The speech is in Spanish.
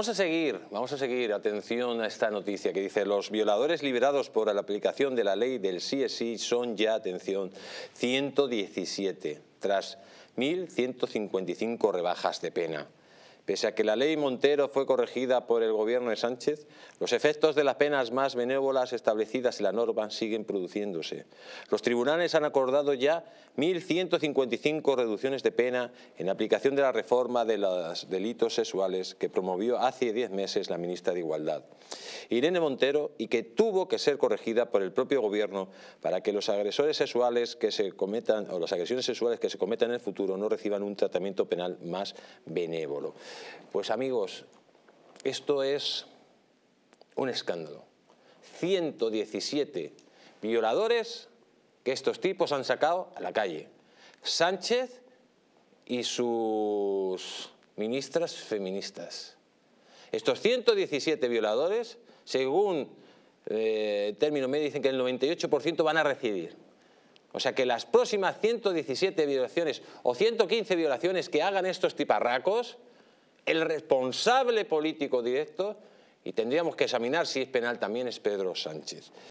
Vamos a seguir, vamos a seguir, atención a esta noticia que dice los violadores liberados por la aplicación de la ley del sí son ya, atención, 117, tras 1.155 rebajas de pena. Pese a que la ley Montero fue corregida por el gobierno de Sánchez, los efectos de las penas más benévolas establecidas en la norma siguen produciéndose. Los tribunales han acordado ya 1.155 reducciones de pena en aplicación de la reforma de los delitos sexuales que promovió hace 10 meses la ministra de Igualdad, Irene Montero, y que tuvo que ser corregida por el propio gobierno para que los agresores sexuales que se cometan o las agresiones sexuales que se cometan en el futuro no reciban un tratamiento penal más benévolo. Pues amigos, esto es un escándalo. 117 violadores que estos tipos han sacado a la calle. Sánchez y sus ministras feministas. Estos 117 violadores, según eh, término medio, dicen que el 98% van a recibir. O sea que las próximas 117 violaciones o 115 violaciones que hagan estos tiparracos el responsable político directo, y tendríamos que examinar si es penal también, es Pedro Sánchez.